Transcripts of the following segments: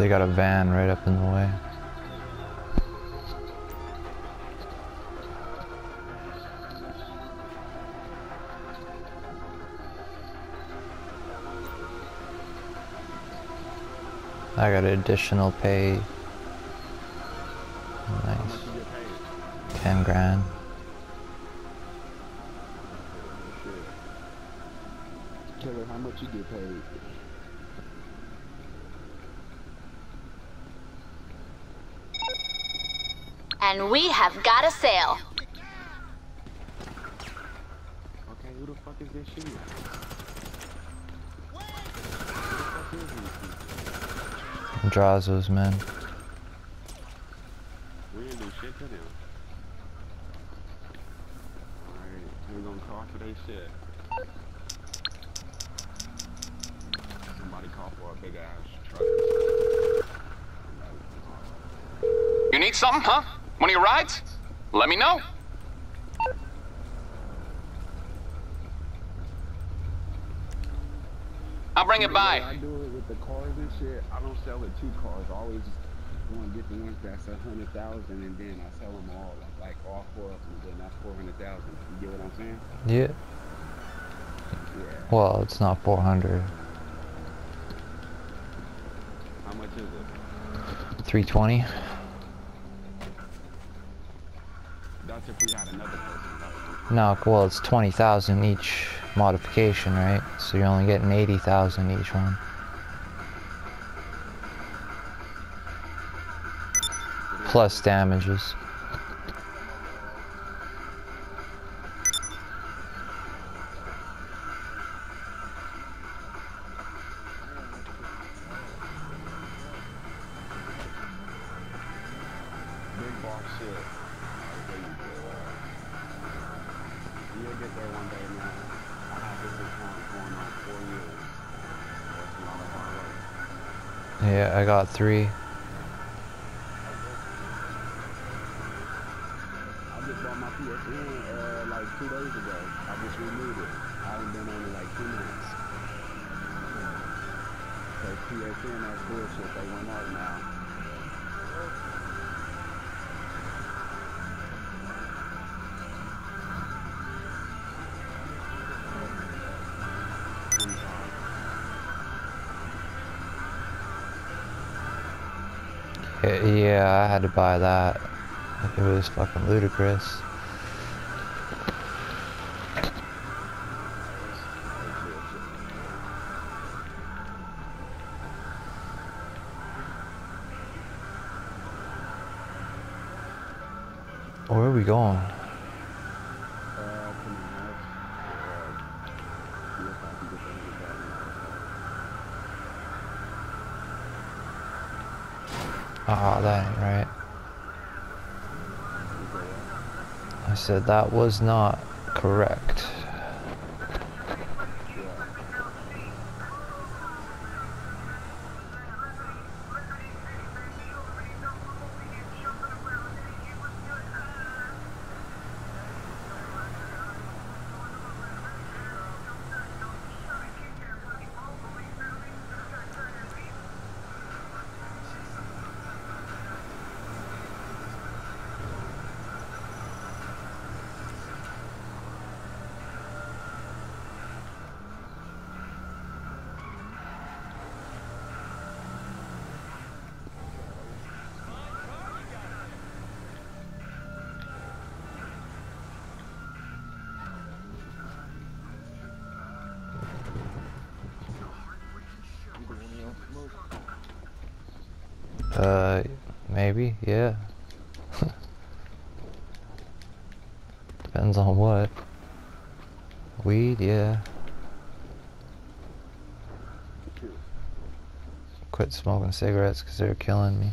They got a van right up in the way. I got additional pay. Nice. much you get paid? Ten grand. Shit. Killer, how much you get paid? And we have got a sale. Okay, who the fuck is this shit? Who the fuck? Drazo's men. We didn't do shit to them. Alright, we're gonna call for they shit. Somebody call for a big ass truck. You need something, huh? One of your rides? Let me know. I'll bring it The by. I do it with the cars and shit. I don't sell it two cars. I always want to get the ones that's a hundred thousand, and then I sell them all, like, like all four of them. Then that's four hundred thousand. You get what I'm saying? Yeah. Yeah. Well, it's not 400. How much is it? 320. That's if we had another person. Right? No, well, it's 20,000 each modification, right? So you're only getting 80,000 each one. Plus damages. Three. Yeah, I had to buy that. It was fucking ludicrous. Where are we going? Uh, to my house. Uh, see if I can get the hundred Ah, that right. I said that was not correct. Uh, maybe, yeah. Depends on what. Weed, yeah. Quit smoking cigarettes because they're killing me.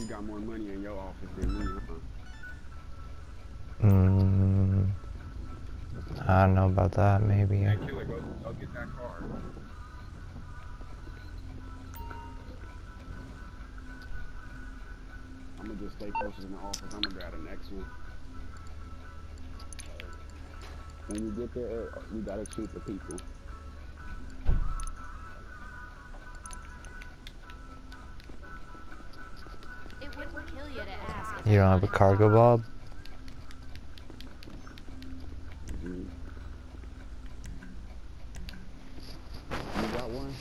You got more money in your office than me, huh? Mm, I don't know about that. Maybe. Hey, killer, go, go get that car. I'm gonna just stay closer in the office. I'm gonna grab the next one. When you get there, uh, you gotta shoot the people. You don't have a Cargobob? You got one?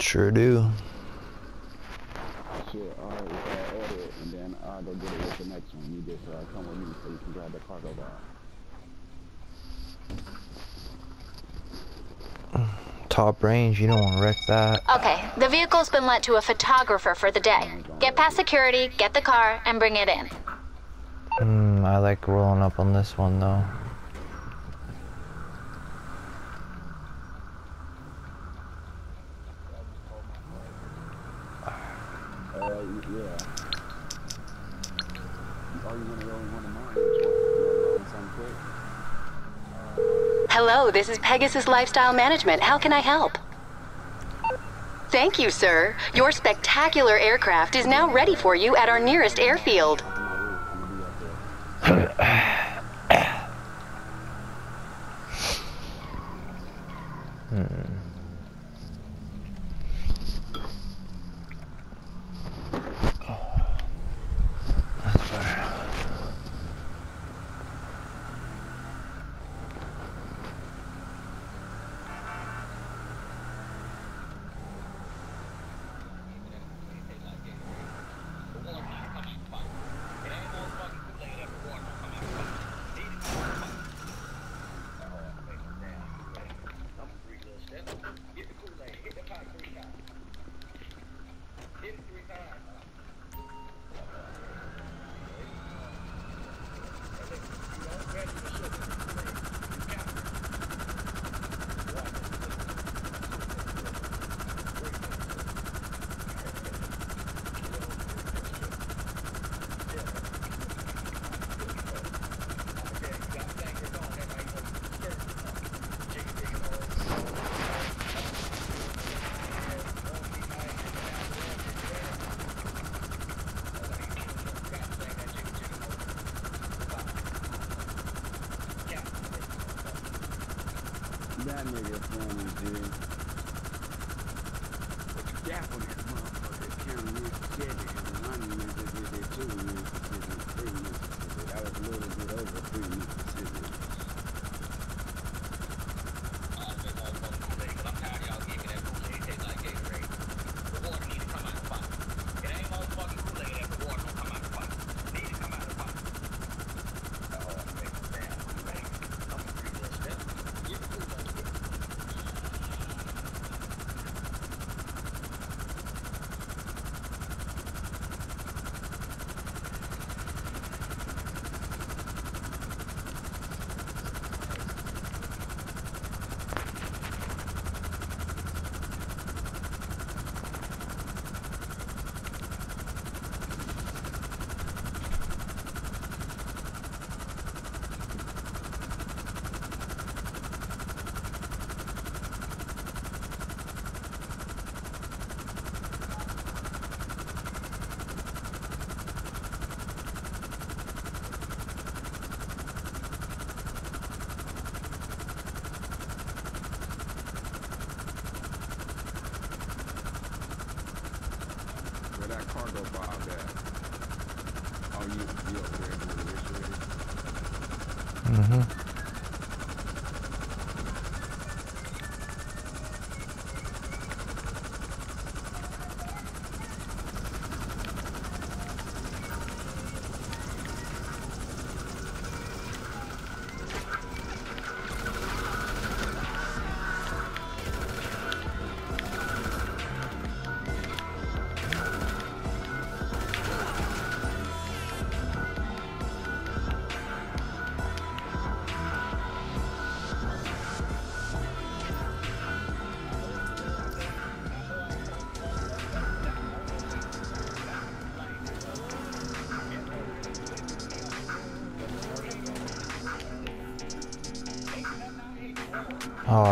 Sure do. Shit, alright, uh, order it, and then I'll go get it with the next one. You just uh, come with me so you can grab the cargo bag. Top range. You don't want to wreck that. Okay, the vehicle's been lent to a photographer for the day. Get past security, get the car, and bring it in. Hmm. I like rolling up on this one though. Uh, yeah. Are you gonna roll in one of mine? Which one? You wanna roll in something quick? Hello, this is Pegasus Lifestyle Management. How can I help? Thank you, sir. Your spectacular aircraft is now ready for you at our nearest airfield. Come on, Ruth. I'm gonna be up there. That's fair. That nigga funny, dude. Gap on that motherfucker. Mississippi. And one Mississippi,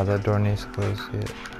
that door needs to close. Yeah.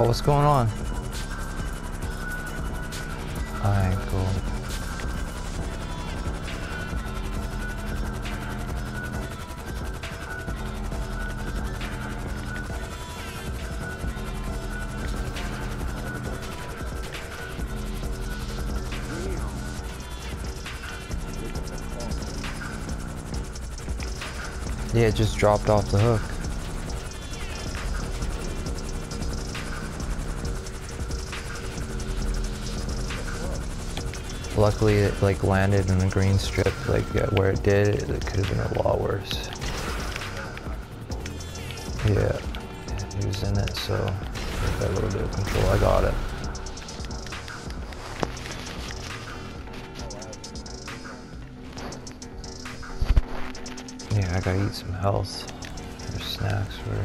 Oh, what's going on? Alright, cool. Yeah, it just dropped off the hook. Luckily, it like landed in the green strip, like yeah, where it did. It could have been a lot worse. Yeah, he was in it, so a little bit of control. I got it. Yeah, I gotta eat some health. There's snacks for.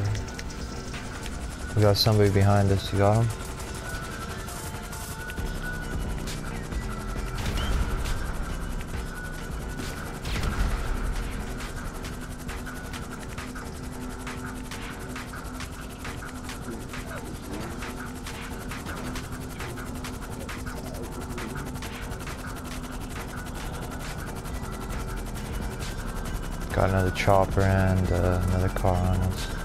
We got somebody behind us. You got him? Chopper and uh, another car on us.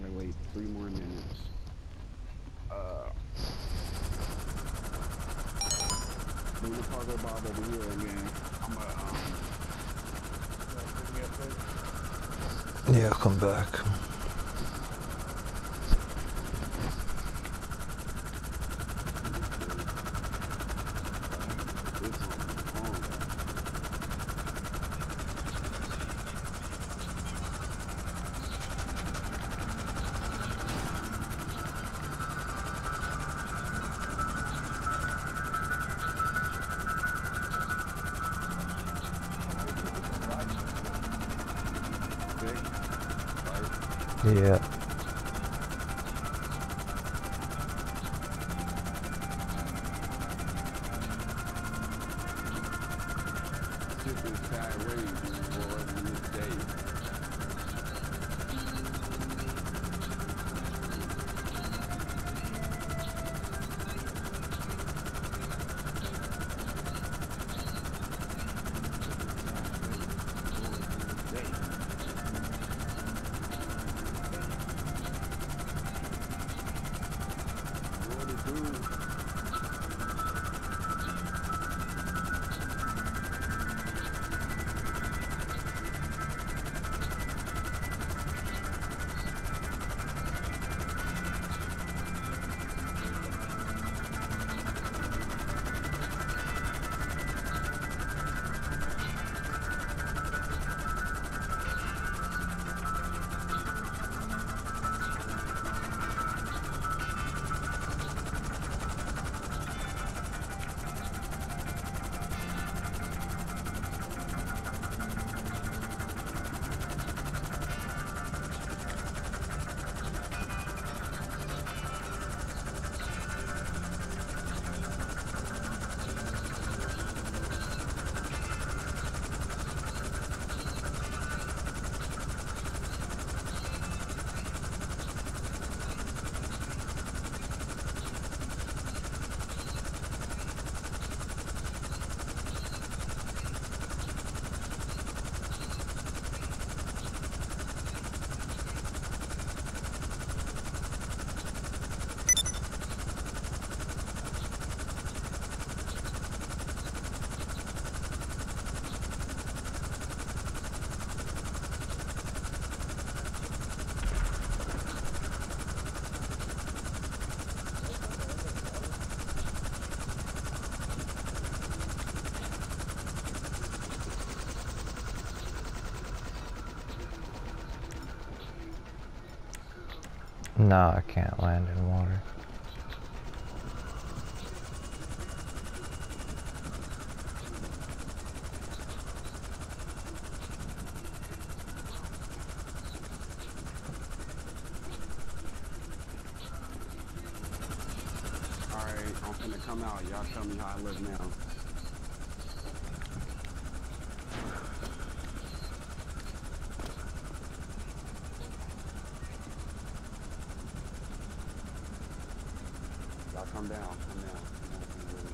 Gotta wait three more minutes. Uh, bring the Cargobob over here, and then I'm gonna um. Yeah, come back. No, I can't land in water. Alright, I'm finna come out. Y'all tell me how I live now. Y'all come down, come down. Come on, come on.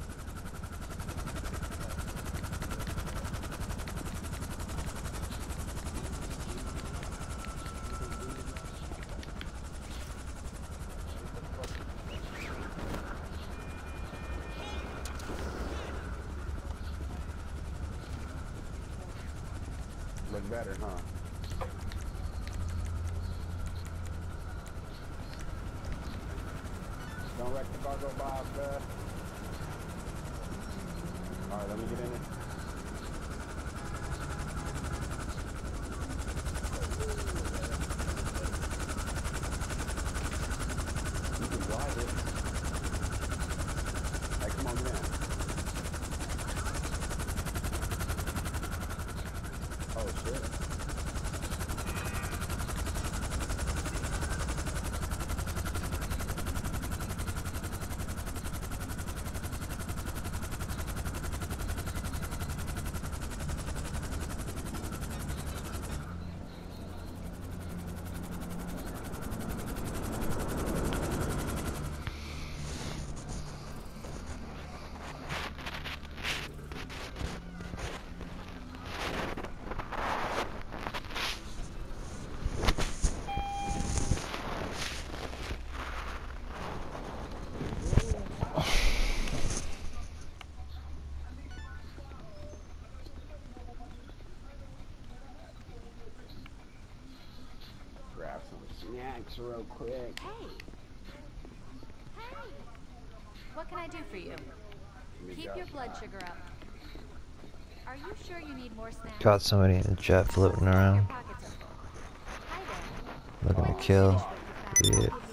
Look better, huh? Don't wreck the cargo box, bruh. Alright, let me get in it. You can drive it. Hey, come on, get in. Oh, shit. Grab some snacks real quick. Hey. Hey. What can I do for you? Keep your blood snacks. sugar up. Are you sure you need more snacks? Got somebody in the jet floating around, pockets are full. Hi there. looking to kill. finish what you Yeah.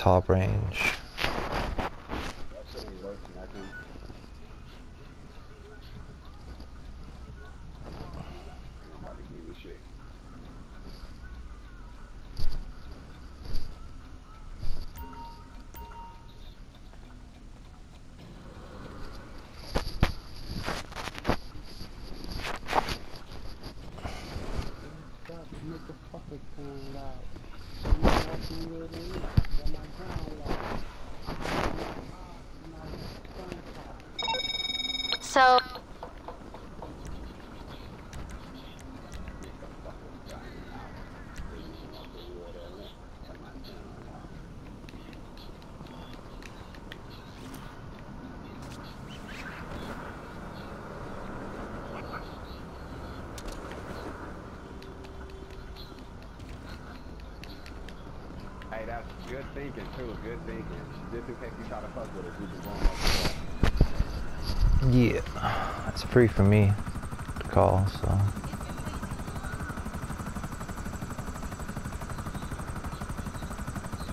Top range. That shit ain't working, I So, Hey, that's good thinking too. Good thinking. Just in case you try to fuck with us, we just won't know. Yeah, it's free for me to call, so.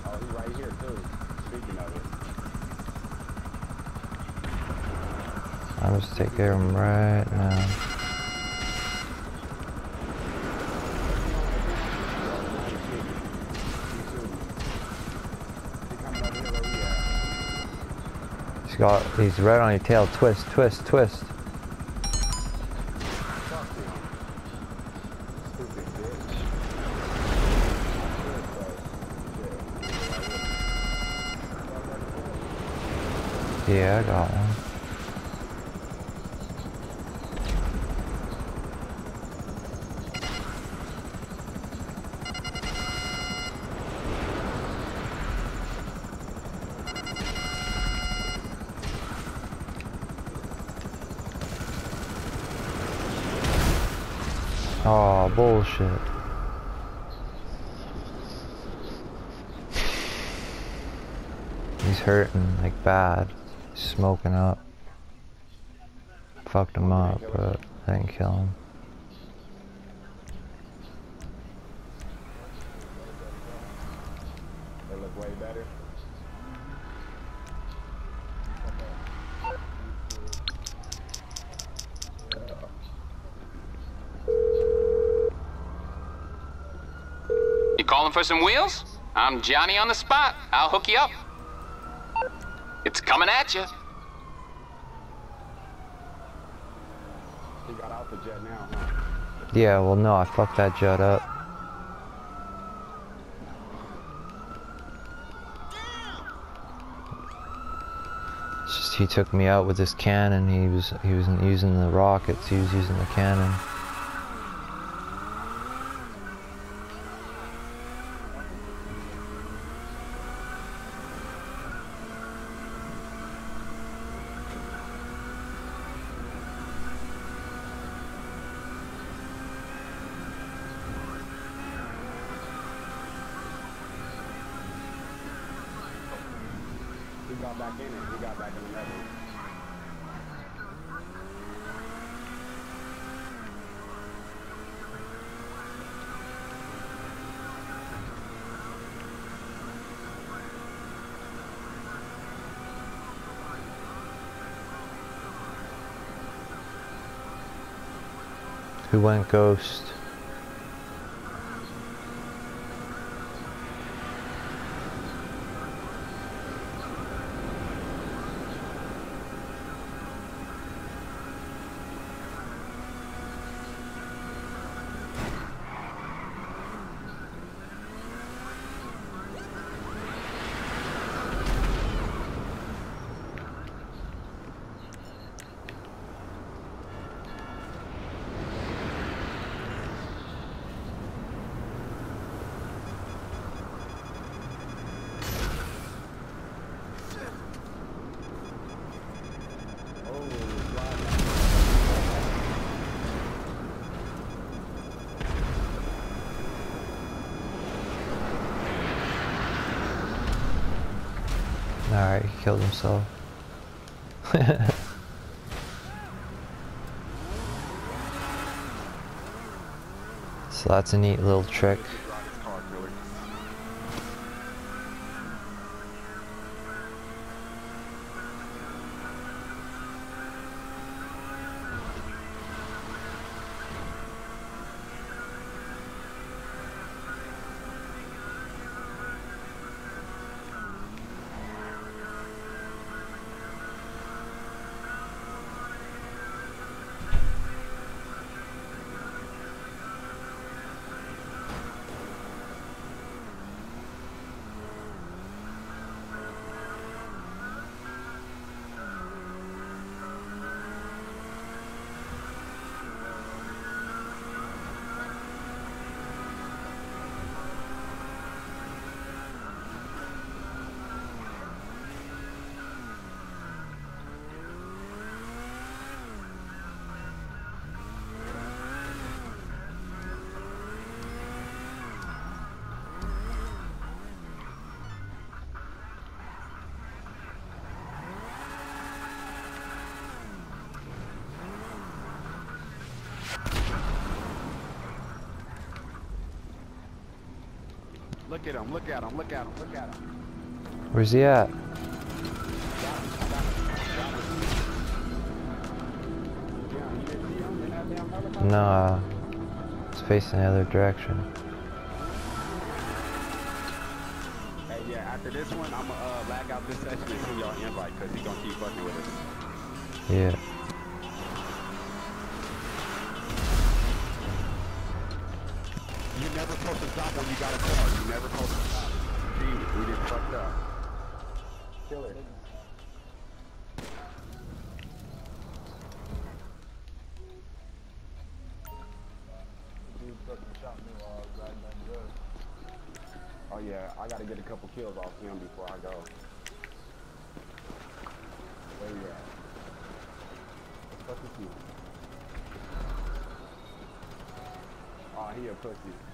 Oh, right here too. Speaking of it. I'll just take care of him right now. He coming over here where we at. He's got, he's right on your tail. Twist, twist, twist. Yeah, I got one. Bullshit. He's hurting like bad. He's smoking up. Fucked him up, but I didn't kill him. They look way better. You calling for some wheels? I'm Johnny on the spot. I'll hook you up. It's coming at you. He got out the jet now, huh? Yeah, well, no, I fucked that jet up. It's just he took me out with this cannon. He was he wasn't using the rockets. He was using the cannon. He back in it. He got back in the. Who went ghost? Oh, slide Alright, he killed himself. so that's a neat little trick. Drive his car, killer. Look at him. Look at him. Look at him. Look at him. Where's he at? Yeah, you didn't see him in that damn helicopter? No, uh, it's facing the other direction. Hey, yeah, after this one, I'm gonna uh, lag out this session and send y'all invite because he gonna keep fucking with us. Yeah. You never supposed to stop when you got a car. Never. See, we just fucked up. Oh yeah, I gotta get a couple kills off him before I go. Where you the fuck he? Oh, he a pussy.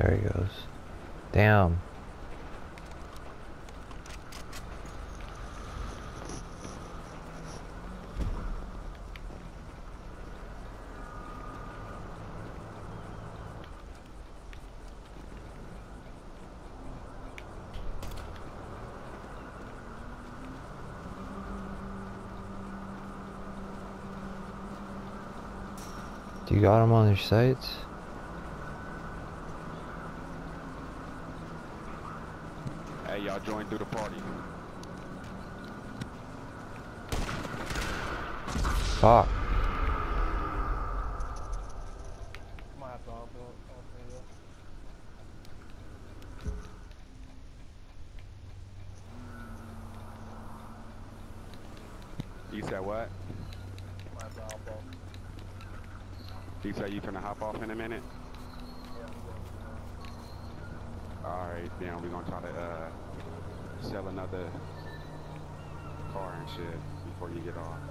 There he goes. Damn. You got him on your sights? Hey, y'all join through the party. Fuck. You said what? You said you finna hop off in a minute? Alright, then we're gonna try to uh sell another car and shit before you get off.